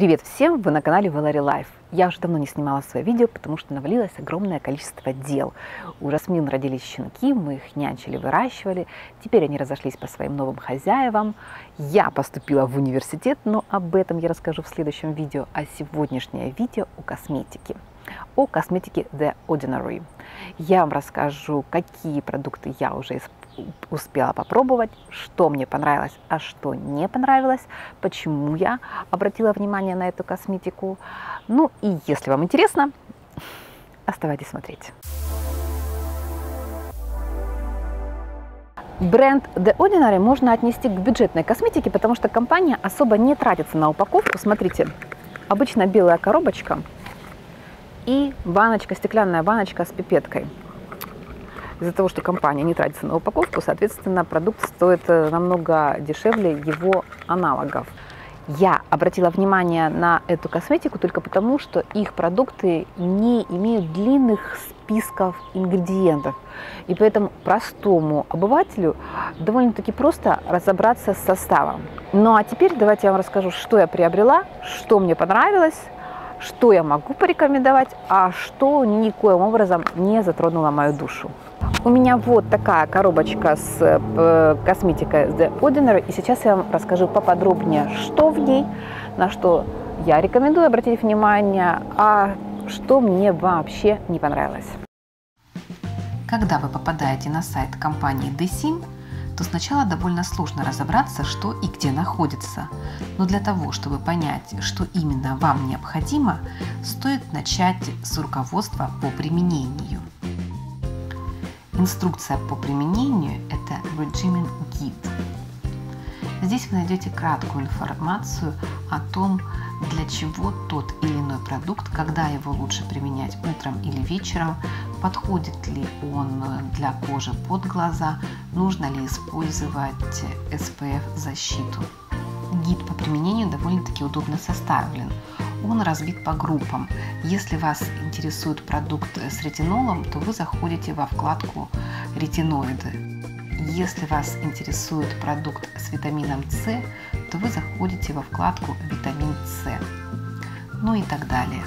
Привет всем! Вы на канале Valerie Life. Я уже давно не снимала свои видео, потому что навалилось огромное количество дел. У Жасмин родились щенки, мы их нянчили, выращивали. Теперь они разошлись по своим новым хозяевам. Я поступила в университет, но об этом я расскажу в следующем видео. А сегодняшнее видео о косметике. О косметике The Ordinary. Я вам расскажу, какие продукты я уже использую успела попробовать, что мне понравилось, а что не понравилось, почему я обратила внимание на эту косметику. Ну и если вам интересно, оставайтесь смотреть. Бренд The Ordinary можно отнести к бюджетной косметике, потому что компания особо не тратится на упаковку. Смотрите, обычно белая коробочка и баночка, стеклянная баночка с пипеткой – из-за того, что компания не тратится на упаковку, соответственно, продукт стоит э, намного дешевле его аналогов. Я обратила внимание на эту косметику только потому, что их продукты не имеют длинных списков ингредиентов. И поэтому простому обывателю довольно-таки просто разобраться с составом. Ну а теперь давайте я вам расскажу, что я приобрела, что мне понравилось, что я могу порекомендовать, а что никоим образом не затронуло мою душу. У меня вот такая коробочка с э, косметикой The Ordinary. И сейчас я вам расскажу поподробнее, что в ней, на что я рекомендую обратить внимание, а что мне вообще не понравилось. Когда вы попадаете на сайт компании DeSim, то сначала довольно сложно разобраться, что и где находится. Но для того, чтобы понять, что именно вам необходимо, стоит начать с руководства по применению. Инструкция по применению – это Regimen Guide. Здесь вы найдете краткую информацию о том, для чего тот или иной продукт, когда его лучше применять утром или вечером, подходит ли он для кожи под глаза, нужно ли использовать SPF защиту. Гид по применению довольно-таки удобно составлен. Он разбит по группам. Если вас интересует продукт с ретинолом, то вы заходите во вкладку «Ретиноиды». Если вас интересует продукт с витамином С, то вы заходите во вкладку «Витамин С». Ну и так далее.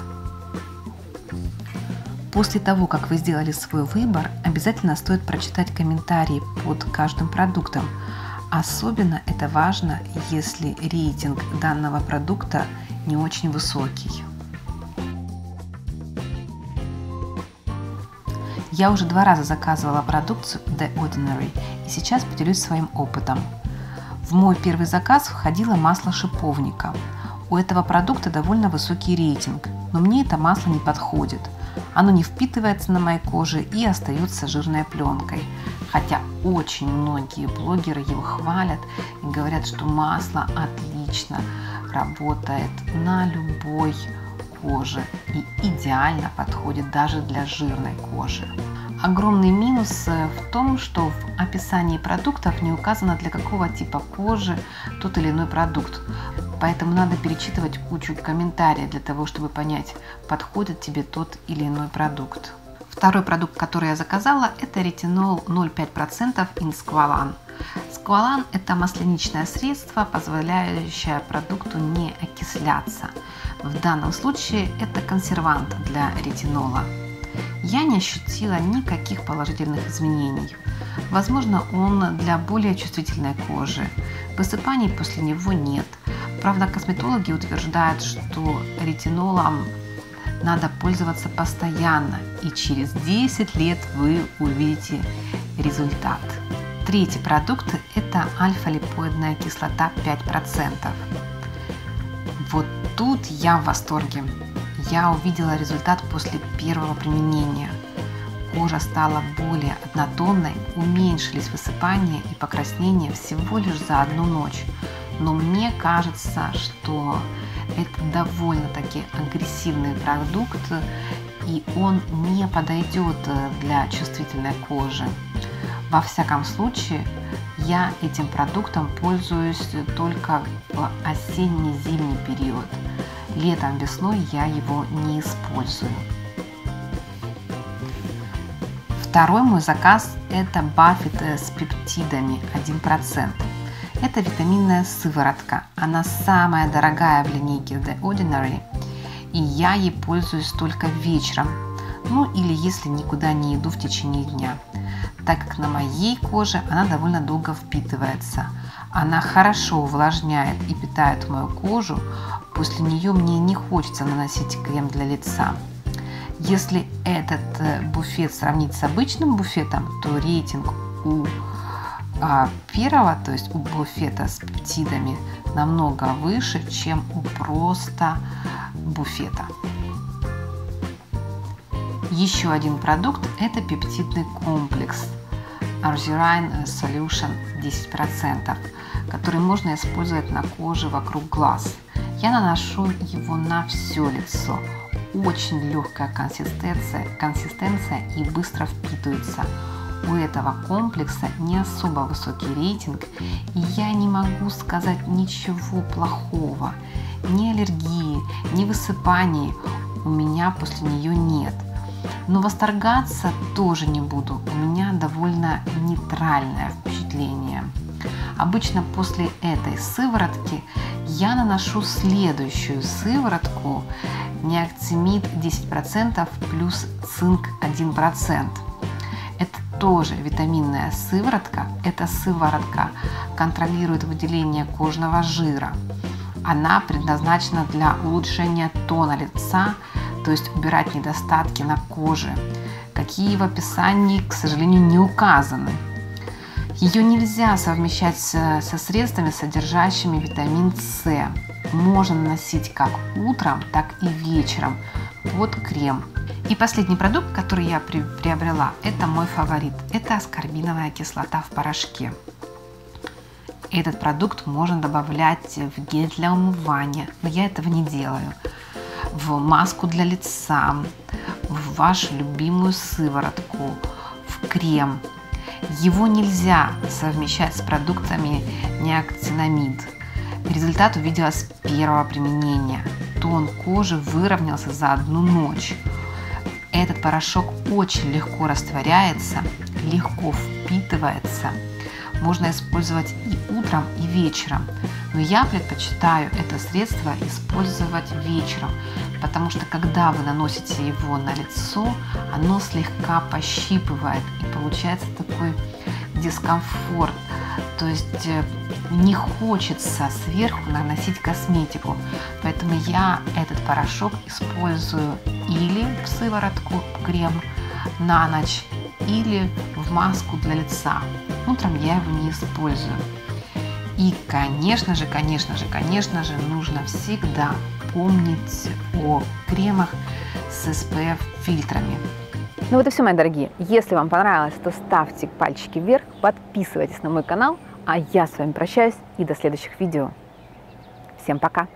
После того, как вы сделали свой выбор, обязательно стоит прочитать комментарии под каждым продуктом. Особенно это важно, если рейтинг данного продукта не очень высокий. Я уже два раза заказывала продукцию The Ordinary и сейчас поделюсь своим опытом. В мой первый заказ входило масло шиповника. У этого продукта довольно высокий рейтинг, но мне это масло не подходит. Оно не впитывается на моей коже и остается жирной пленкой. Хотя очень многие блогеры его хвалят и говорят, что масло отлично работает на любой коже и идеально подходит даже для жирной кожи. Огромный минус э, в том, что в описании продуктов не указано для какого типа кожи тот или иной продукт. Поэтому надо перечитывать кучу комментариев для того, чтобы понять, подходит тебе тот или иной продукт. Второй продукт, который я заказала, это ретинол 0,5% Инсквалан. Сквалан – это масляничное средство, позволяющее продукту не окисляться. В данном случае это консервант для ретинола. Я не ощутила никаких положительных изменений. Возможно, он для более чувствительной кожи. Высыпаний после него нет. Правда, косметологи утверждают, что ретинолом надо пользоваться постоянно, и через 10 лет вы увидите результат. Третий продукт – это альфа-липоидная кислота 5%. Вот тут я в восторге. Я увидела результат после первого применения. Кожа стала более однотонной, уменьшились высыпания и покраснения всего лишь за одну ночь. Но мне кажется, что это довольно-таки агрессивный продукт, и он не подойдет для чувствительной кожи. Во всяком случае, я этим продуктом пользуюсь только в осенне-зимний период. Летом, весной я его не использую. Второй мой заказ это Баффит с пептидами 1%. Это витаминная сыворотка. Она самая дорогая в линейке The Ordinary. И я ей пользуюсь только вечером. Ну или если никуда не иду в течение дня. Так как на моей коже она довольно долго впитывается. Она хорошо увлажняет и питает мою кожу. После нее мне не хочется наносить крем для лица. Если этот э, буфет сравнить с обычным буфетом, то рейтинг у а, первого, то есть у буфета с пептидами, намного выше, чем у просто буфета. Еще один продукт – это пептидный комплекс Arginine Solution 10%, который можно использовать на коже вокруг глаз. Я наношу его на все лицо – очень легкая консистенция, консистенция и быстро впитывается. У этого комплекса не особо высокий рейтинг, и я не могу сказать ничего плохого. Ни аллергии, ни высыпаний у меня после нее нет. Но восторгаться тоже не буду, у меня довольно нейтральное впечатление. Обычно после этой сыворотки я наношу следующую сыворотку неоцимид 10% плюс цинк 1%. Тоже витаминная сыворотка. Эта сыворотка контролирует выделение кожного жира. Она предназначена для улучшения тона лица, то есть убирать недостатки на коже, какие в описании, к сожалению, не указаны. Ее нельзя совмещать со средствами, содержащими витамин С можно наносить как утром, так и вечером под крем. И последний продукт, который я приобрела, это мой фаворит. Это аскорбиновая кислота в порошке. Этот продукт можно добавлять в гель для умывания, но я этого не делаю. В маску для лица, в вашу любимую сыворотку, в крем. Его нельзя совмещать с продуктами неоктинамид – Результат увидела с первого применения. Тон кожи выровнялся за одну ночь. Этот порошок очень легко растворяется, легко впитывается. Можно использовать и утром, и вечером. Но я предпочитаю это средство использовать вечером, потому что когда вы наносите его на лицо, оно слегка пощипывает и получается такой дискомфорт. То есть э, не хочется сверху наносить косметику. Поэтому я этот порошок использую или в сыворотку крем на ночь, или в маску для лица. Утром я его не использую. И, конечно же, конечно же, конечно же, нужно всегда помнить о кремах с SPF фильтрами. Ну вот и все, мои дорогие. Если вам понравилось, то ставьте пальчики вверх, подписывайтесь на мой канал, а я с вами прощаюсь и до следующих видео. Всем пока!